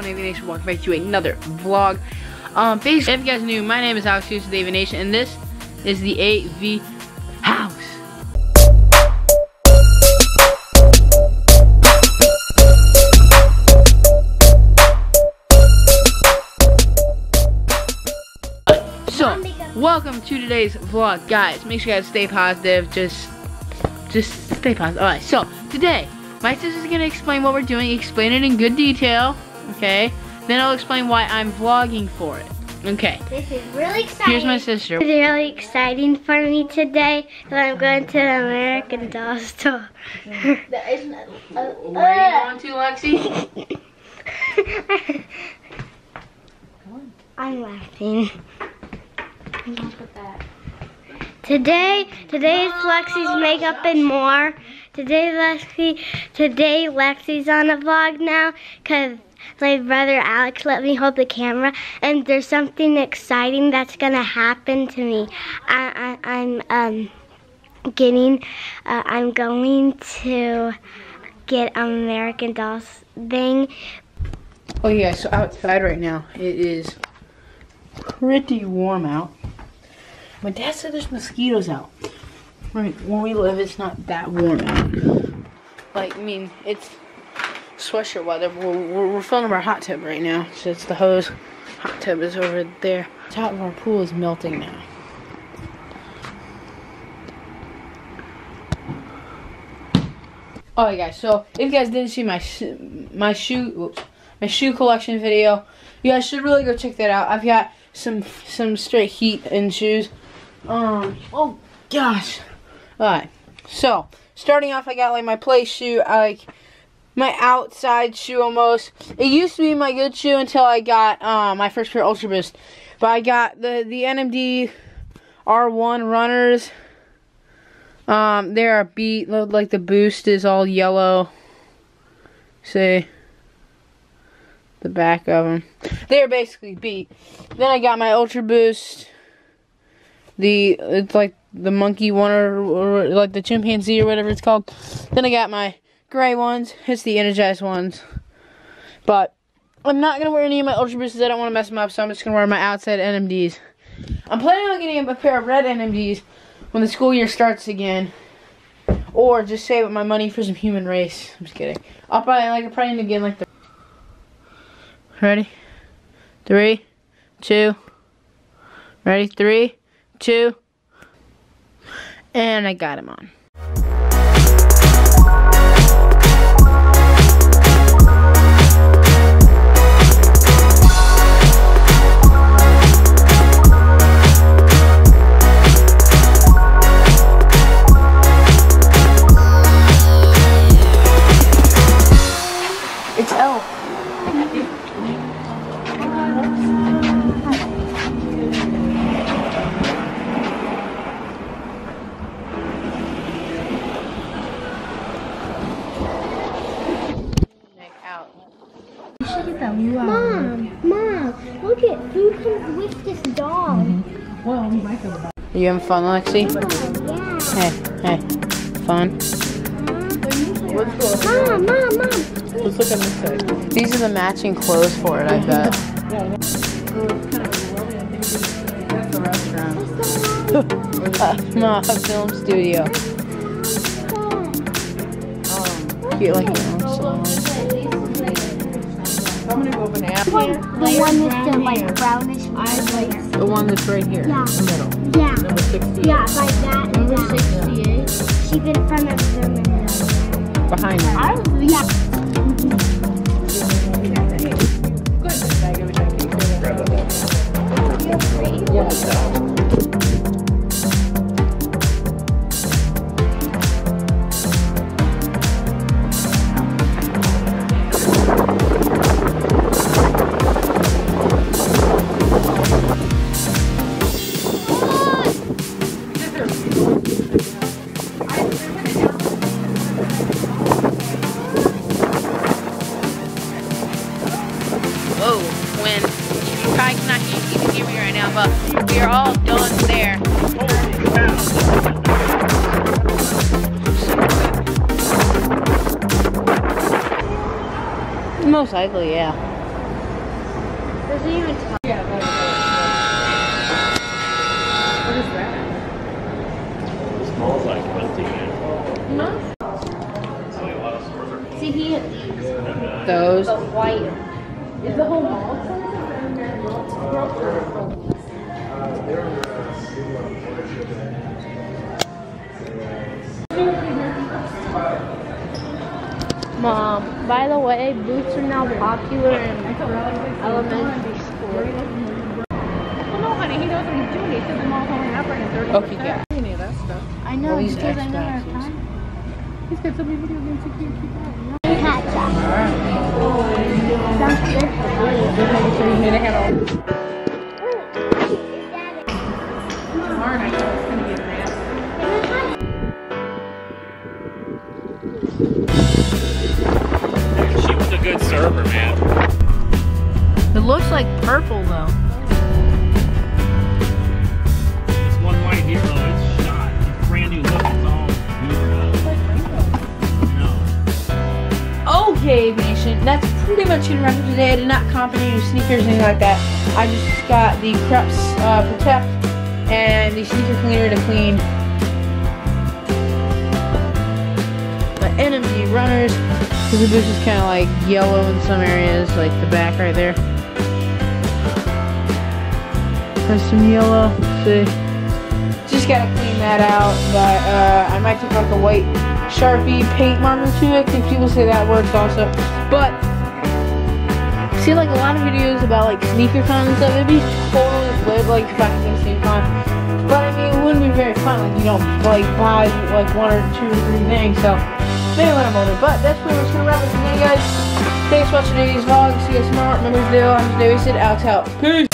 poppin' Aviation? Welcome back to another vlog. Um, basically, if you guys new, my name is Alex Hughes with Aviation, and this is the AV House. So, welcome to today's vlog, guys. Make sure you guys stay positive. Just, just stay positive. All right. So today, my sister's gonna explain what we're doing, explain it in good detail. Okay. Then I'll explain why I'm vlogging for it. Okay. This is really exciting. Here's my sister. It's really exciting for me today that I'm going to the American Doll store. Where are you going to, Lexi? I'm laughing. Today, today is Lexi's makeup and more. Today, Lexi, today Lexi's on a vlog now because my brother Alex let me hold the camera, and there's something exciting that's gonna happen to me. I, I'm um getting, uh, I'm going to get American Dolls thing. Oh yeah. So outside right now, it is pretty warm out. My dad said there's mosquitoes out. Right where we live, it's not that warm out. Like, I mean, it's sweatshirt weather. We're, we're, we're our hot tub right now. So it's the hose. Hot tub is over there. The top of our pool is melting now. Alright guys, so if you guys didn't see my my shoe whoops, my shoe collection video, you guys should really go check that out. I've got some some straight heat in shoes. Um oh gosh. Alright. So starting off I got like my play shoe, I like my outside shoe almost. It used to be my good shoe until I got um, my first pair of Ultra Boost. But I got the, the NMD R1 runners. Um, they are beat, like the boost is all yellow. See the back of them. They're basically beat. Then I got my Ultra Boost. The, it's like the monkey one or, or like the chimpanzee or whatever it's called. Then I got my gray ones. It's the energized ones. But I'm not gonna wear any of my Ultra Boosts. I don't want to mess them up, so I'm just gonna wear my outside NMDs. I'm planning on getting a pair of red NMDs when the school year starts again, or just save up my money for some human race. I'm just kidding. I'll probably like I'm probably again like the. Ready? Three, two. Ready? Three, two. And I got him on. Are you having fun, Lexi? Yeah. Hey, hey. Fun? Mom, Mom, Mom. Let's look on this side. These are the matching clothes for it, I bet. That's the restaurant. Uh, no, a film studio. Cute like your own salon. I'm gonna go banana. The one that's the like brownish eyes. The one that's right here. Yeah. In the middle. Yeah. Number 68. Yeah, like that. Number 68. She's in front of them. and- Behind me. I was, yeah. Whoa, probably cannot hear, even hear me right now, but we are all done there. Most likely, yeah. doesn't even tell. Yeah, that is What is that? smells like hunting animal. See, he had Those. but white. Is the whole mall? Mom, by the way, boots are now popular in elementary school. Well, no, honey, he knows what he's doing. He said the mall's only operating 30%. Okay, yeah. Any of that stuff. I know, All these because I know our time. He's got so many video games he can't keep up. Catch up. Sounds good for me. And they had all tomorrow night. It's gonna. She was a good server, man. It looks like purple though. This one here, Okay, Nation, that's pretty much it wrap for today. I did not comp any sneakers, anything like that. I just got the Preps uh, Protect and the sneaker cleaner to clean my NMD runners. Because the boost is kind of like yellow in some areas, like the back right there. There's some yellow. See? Just gotta clean that out, but uh, I might take like a white Sharpie paint marker to it, because people say that works also. But, I see like a lot of videos about like sneaker cons and stuff, it'd be totally lit, like if I could to sneaker con. But I mean, it wouldn't be very fun, like you don't like buy like one or two or three things, so maybe when I'm older. But that's pretty much gonna wrap it for today, guys. Thanks for watching today's vlog. See you guys tomorrow. Remember to do, I'm David, out, out. Peace!